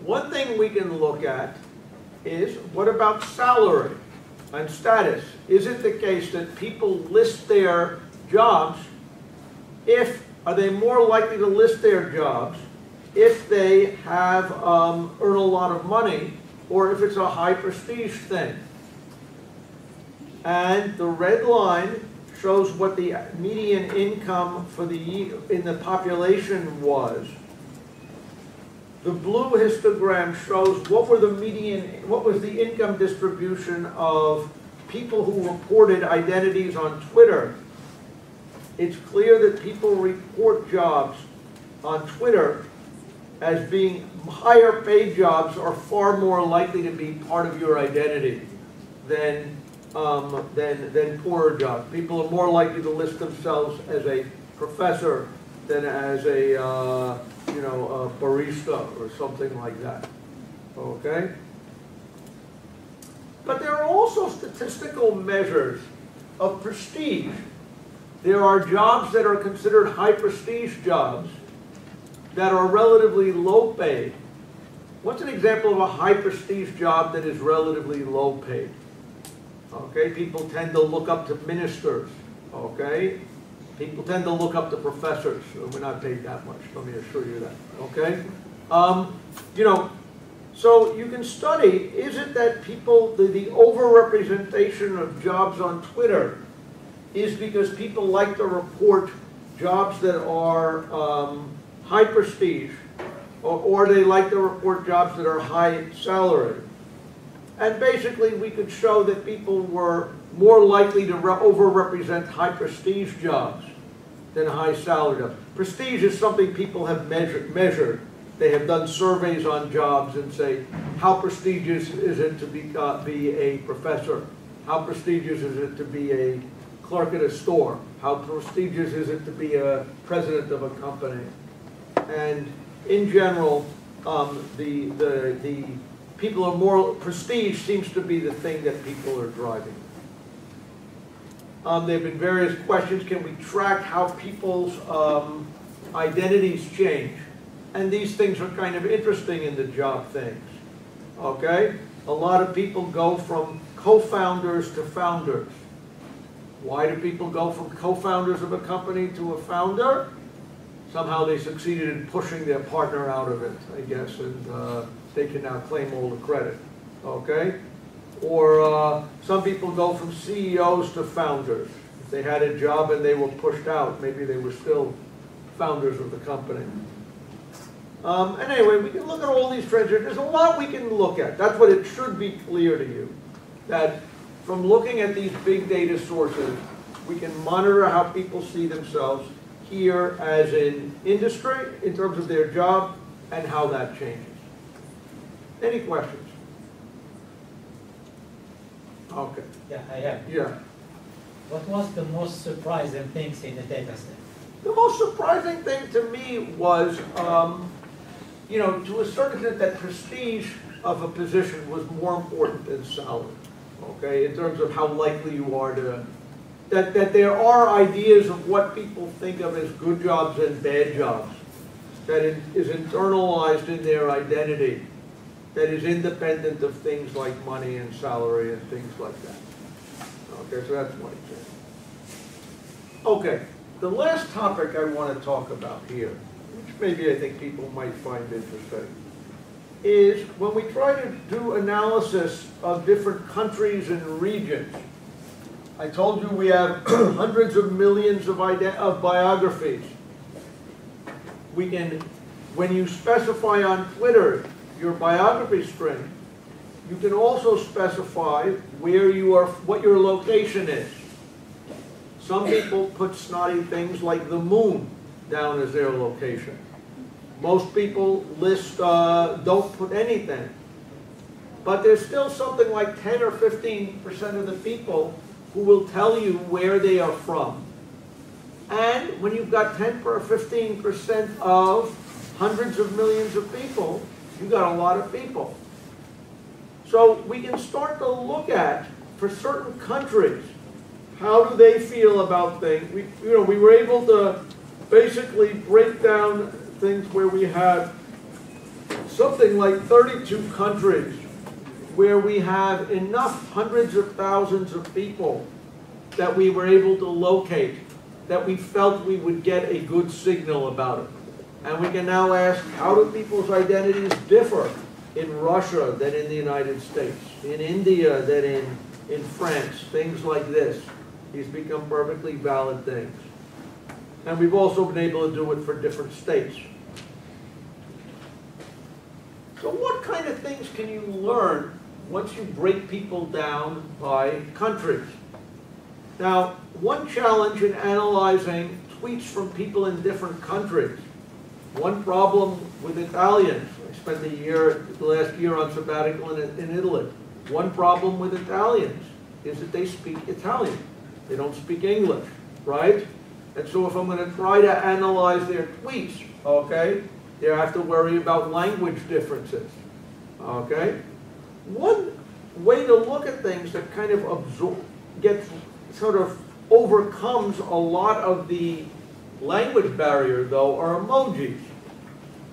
One thing we can look at is what about salary and status? Is it the case that people list their jobs if, are they more likely to list their jobs if they have um, earn a lot of money or if it's a high prestige thing? And the red line shows what the median income for the in the population was. The blue histogram shows what were the median, what was the income distribution of people who reported identities on Twitter. it's clear that people report jobs on Twitter as being higher paid jobs are far more likely to be part of your identity than, um, than, than poorer jobs. People are more likely to list themselves as a professor than as a, uh, you know, a barista or something like that. Okay? But there are also statistical measures of prestige. There are jobs that are considered high prestige jobs that are relatively low paid. What's an example of a high prestige job that is relatively low paid? Okay, people tend to look up to ministers, okay? People tend to look up to professors, we're not paid that much, let me assure you that, okay? Um, you know, so you can study, is it that people, the, the overrepresentation of jobs on Twitter is because people like to report jobs that are um, high prestige, or, or they like to report jobs that are high salary. And basically, we could show that people were more likely to overrepresent high prestige jobs than high salary jobs. Prestige is something people have measured, measured. They have done surveys on jobs and say, how prestigious is it to be, uh, be a professor? How prestigious is it to be a clerk at a store? How prestigious is it to be a president of a company? And in general, um, the, the, the people are more, prestige seems to be the thing that people are driving. Um, there have been various questions. Can we track how people's um, identities change? And these things are kind of interesting in the job things. Okay? A lot of people go from co-founders to founders. Why do people go from co-founders of a company to a founder? Somehow they succeeded in pushing their partner out of it, I guess, and uh, they can now claim all the credit. Okay? Or uh, some people go from CEOs to founders. If they had a job and they were pushed out, maybe they were still founders of the company. Um, and anyway, we can look at all these trends. There's a lot we can look at. That's what it should be clear to you. That from looking at these big data sources, we can monitor how people see themselves here as in industry, in terms of their job, and how that changes. Any questions? Okay. Yeah, I have. Yeah. What was the most surprising things in the data set? The most surprising thing to me was, um, you know, to a certain extent, that prestige of a position was more important than salary, okay, in terms of how likely you are to, that, that there are ideas of what people think of as good jobs and bad jobs, that is internalized in their identity, that is independent of things like money and salary and things like that. Okay, so that's one example. Okay, the last topic I want to talk about here, which maybe I think people might find interesting, is when we try to do analysis of different countries and regions. I told you we have hundreds of millions of, of biographies. We can, when you specify on Twitter your biography string, you can also specify where you are, what your location is. Some people put snotty things like the moon down as their location. Most people list, uh, don't put anything. But there's still something like 10 or 15% of the people who will tell you where they are from. And when you've got 10 or 15% of hundreds of millions of people, you've got a lot of people. So we can start to look at, for certain countries, how do they feel about things? We, you know, we were able to basically break down things where we had something like 32 countries where we have enough hundreds of thousands of people that we were able to locate that we felt we would get a good signal about it. And we can now ask, how do people's identities differ in Russia than in the United States, in India than in, in France, things like this. These become perfectly valid things. And we've also been able to do it for different states. So what kind of things can you learn once you break people down by countries? Now, one challenge in analyzing tweets from people in different countries, one problem with Italians, I spent a year, the last year on sabbatical in, in Italy. One problem with Italians is that they speak Italian. They don't speak English, right? And so if I'm going to try to analyze their tweets, okay, they have to worry about language differences, okay? One way to look at things that kind of absorb, gets, sort of overcomes a lot of the language barrier, though, are emojis.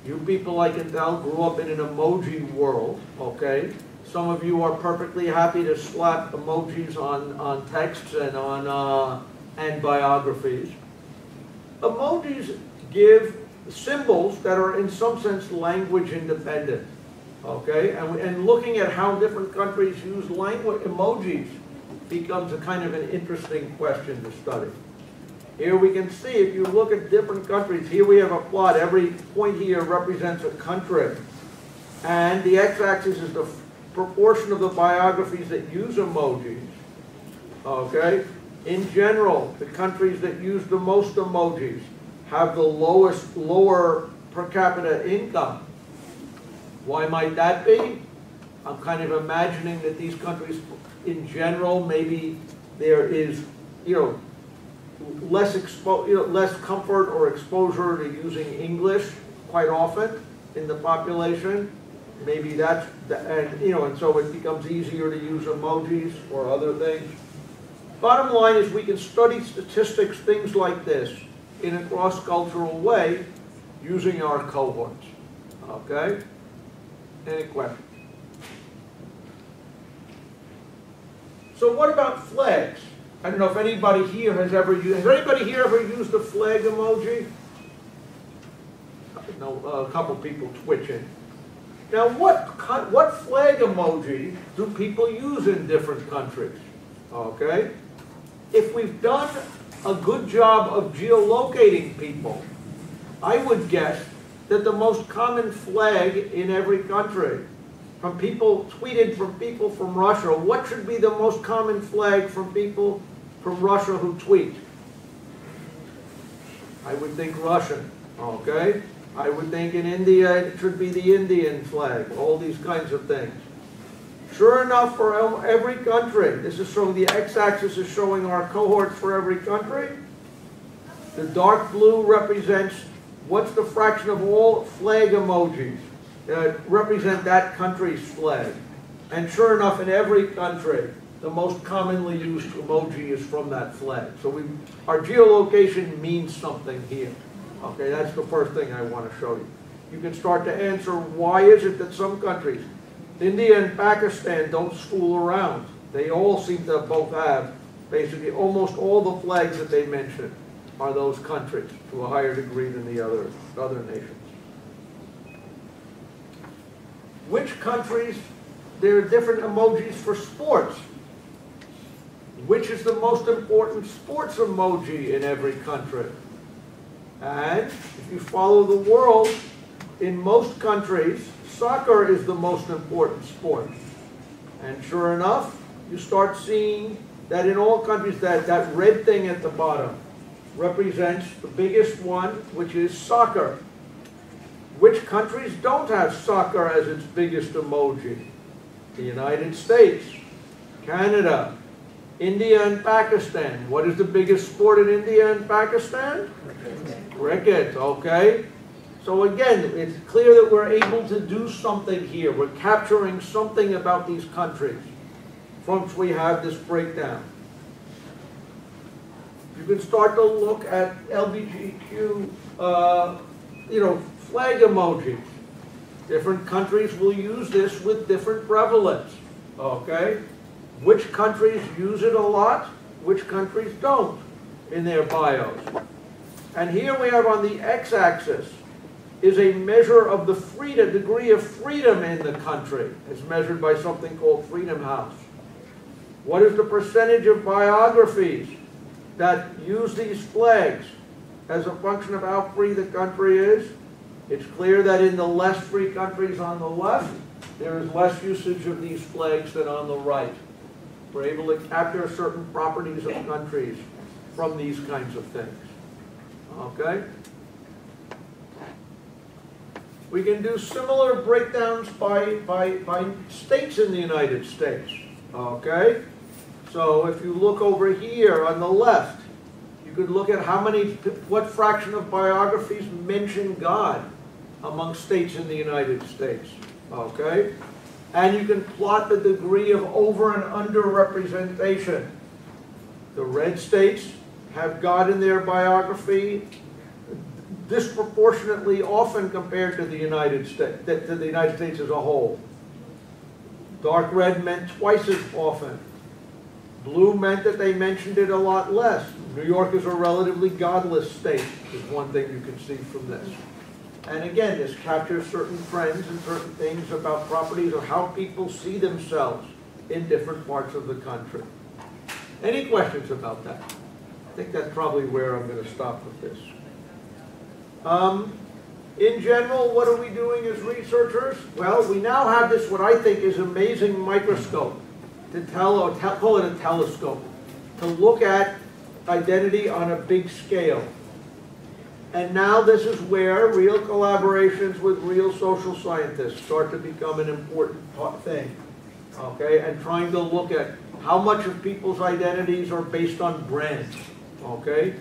You people, I can tell, grew up in an emoji world, okay? Some of you are perfectly happy to slap emojis on, on texts and on uh, and biographies. Emojis give symbols that are in some sense language independent. Okay, and, and looking at how different countries use language emojis becomes a kind of an interesting question to study. Here we can see, if you look at different countries, here we have a plot. Every point here represents a country. And the x-axis is the proportion of the biographies that use emojis. Okay? In general, the countries that use the most emojis have the lowest, lower per capita income. Why might that be? I'm kind of imagining that these countries, in general, maybe there is, you know, less expo, you know, less comfort or exposure to using English quite often in the population. Maybe that's, and you know, and so it becomes easier to use emojis or other things. Bottom line is we can study statistics, things like this, in a cross-cultural way using our cohorts. Okay? Any questions? So what about flags? I don't know if anybody here has ever used, has anybody here ever used the flag emoji? No, a couple people twitching. Now what, what flag emoji do people use in different countries? Okay? If we've done a good job of geolocating people, I would guess that the most common flag in every country, from people tweeted from people from Russia, what should be the most common flag from people from Russia who tweet? I would think Russian, okay? I would think in India it should be the Indian flag, all these kinds of things. Sure enough, for every country, this is showing the x-axis is showing our cohorts for every country. The dark blue represents what's the fraction of all flag emojis that represent that country's flag. And sure enough, in every country, the most commonly used emoji is from that flag. So we, our geolocation means something here. Okay, that's the first thing I want to show you. You can start to answer why is it that some countries, India and Pakistan don't fool around. They all seem to both have, basically, almost all the flags that they mentioned are those countries to a higher degree than the other, other nations. Which countries, there are different emojis for sports. Which is the most important sports emoji in every country? And if you follow the world, in most countries, soccer is the most important sport. And sure enough, you start seeing that in all countries that, that red thing at the bottom represents the biggest one, which is soccer. Which countries don't have soccer as its biggest emoji? The United States, Canada, India and Pakistan. What is the biggest sport in India and Pakistan? Cricket, okay. So again, it's clear that we're able to do something here. We're capturing something about these countries from which we have this breakdown. You can start to look at LGBTQ, uh, you know, flag emojis. Different countries will use this with different prevalence, okay? Which countries use it a lot, which countries don't in their bios. And here we have on the x-axis is a measure of the freedom, degree of freedom in the country, as measured by something called Freedom House. What is the percentage of biographies that use these flags as a function of how free the country is? It's clear that in the less free countries on the left, there is less usage of these flags than on the right. We're able to capture certain properties of countries from these kinds of things. Okay? We can do similar breakdowns by, by, by states in the United States. Okay? So if you look over here on the left, you could look at how many, what fraction of biographies mention God among states in the United States. Okay? And you can plot the degree of over and under representation. The red states have God in their biography disproportionately often compared to the United States, to the United States as a whole. Dark red meant twice as often. Blue meant that they mentioned it a lot less. New York is a relatively godless state, is one thing you can see from this. And again, this captures certain trends and certain things about properties or how people see themselves in different parts of the country. Any questions about that? I think that's probably where I'm going to stop with this. Um, in general, what are we doing as researchers? Well, we now have this, what I think is amazing microscope to tell, or call it a telescope, to look at identity on a big scale. And now this is where real collaborations with real social scientists start to become an important thing. Okay, and trying to look at how much of people's identities are based on brands. Okay,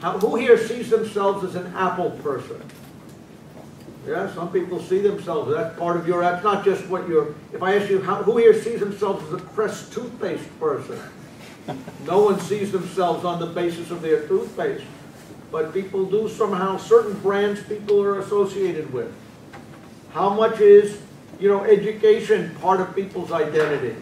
how, who here sees themselves as an Apple person? Yeah, some people see themselves, that's part of your, that's not just what you're, if I ask you, how, who here sees themselves as a Crest toothpaste person? No one sees themselves on the basis of their toothpaste. But people do somehow, certain brands people are associated with. How much is, you know, education part of people's identity?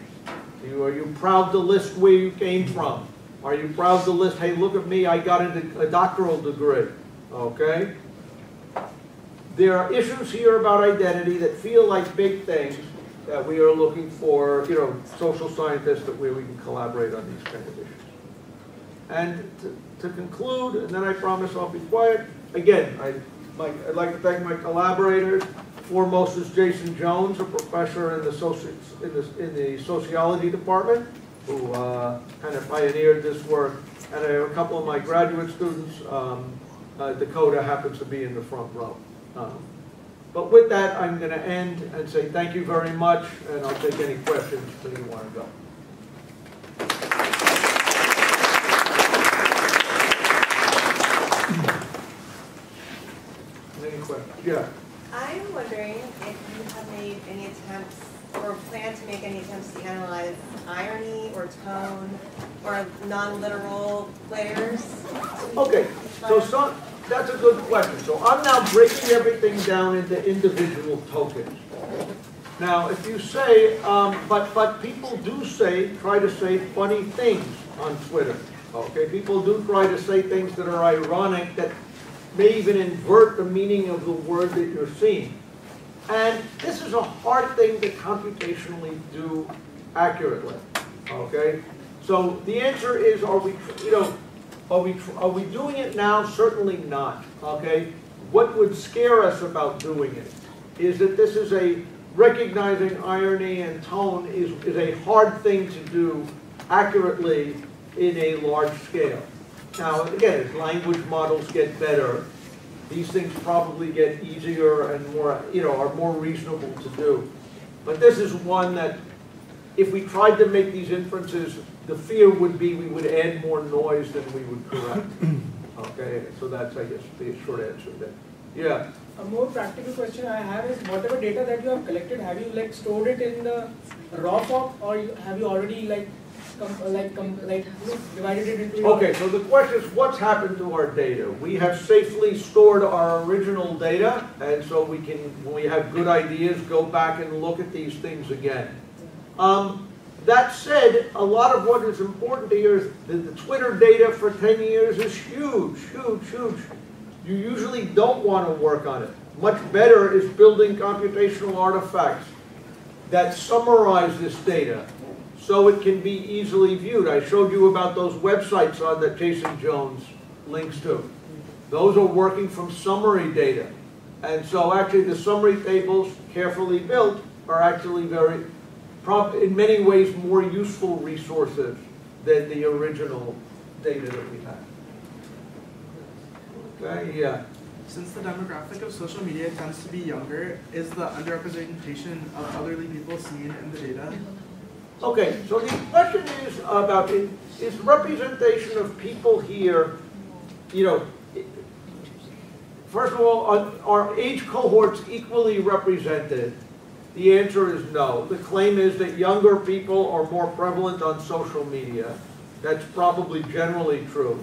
Are you proud to list where you came from? Are you proud to list, hey, look at me, I got a doctoral degree, okay? There are issues here about identity that feel like big things that we are looking for, you know, social scientists that where we can collaborate on these kind of issues. And to, conclude, and then I promise I'll be quiet, again, I, like, I'd like to thank my collaborators. Foremost is Jason Jones, a professor in the, soci in the, in the sociology department who uh, kind of pioneered this work. And I have a couple of my graduate students. Um, uh, Dakota happens to be in the front row. Um, but with that, I'm going to end and say thank you very much, and I'll take any questions that you want to go. Yeah. I'm wondering if you have made any attempts or plan to make any attempts to analyze irony or tone or non-literal layers? Okay, so some, that's a good question. So I'm now breaking everything down into individual tokens. Now, if you say, um, but, but people do say, try to say funny things on Twitter. Okay, people do try to say things that are ironic that may even invert the meaning of the word that you're seeing. And this is a hard thing to computationally do accurately, okay? So the answer is, are we, you know, are we, are we doing it now? Certainly not, okay? What would scare us about doing it is that this is a, recognizing irony and tone is, is a hard thing to do accurately in a large scale. Now, again, as language models get better, these things probably get easier and more, you know, are more reasonable to do. But this is one that, if we tried to make these inferences, the fear would be we would add more noise than we would correct. Okay, so that's, I guess, the short answer there. Yeah. A more practical question I have is, whatever data that you have collected, have you like stored it in the raw form, or have you already like com Okay, so the question is, what's happened to our data? We have safely stored our original data, and so we can, when we have good ideas, go back and look at these things again. Um, that said, a lot of what is important here is that the Twitter data for 10 years is huge, huge, huge. You usually don't want to work on it. Much better is building computational artifacts that summarize this data so it can be easily viewed. I showed you about those websites on that Jason Jones links to. Those are working from summary data. And so actually the summary tables, carefully built, are actually very in many ways, more useful resources than the original data that we had. Okay, yeah. Since the demographic of social media tends to be younger, is the underrepresentation of elderly people seen in the data? Okay, so the question is about, is representation of people here, you know, first of all, are- are age cohorts equally represented? The answer is no. The claim is that younger people are more prevalent on social media. That's probably generally true.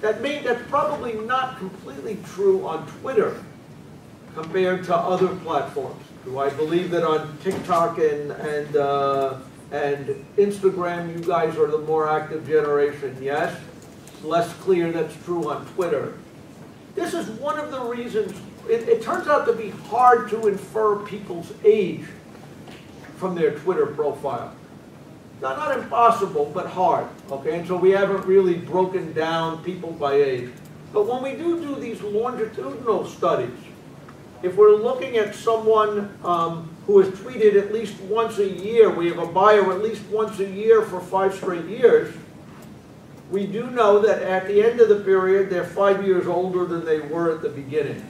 That means that's probably not completely true on Twitter compared to other platforms. Do I believe that on TikTok and, and, uh, and Instagram, you guys are the more active generation? Yes. Less clear that's true on Twitter. This is one of the reasons, it, it turns out to be hard to infer people's age from their Twitter profile. Not, not impossible, but hard, okay? And so we haven't really broken down people by age. But when we do do these longitudinal studies, if we're looking at someone um, who has tweeted at least once a year, we have a bio at least once a year for five straight years, we do know that at the end of the period, they're five years older than they were at the beginning.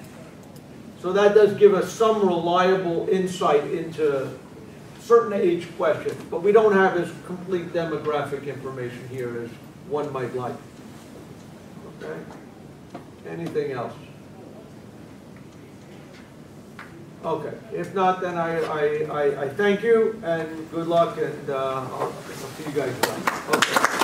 So that does give us some reliable insight into certain age questions, but we don't have as complete demographic information here as one might like. Okay? Anything else? Okay, if not, then I, I, I, I thank you and good luck and, uh, I'll, I'll see you guys around. Okay.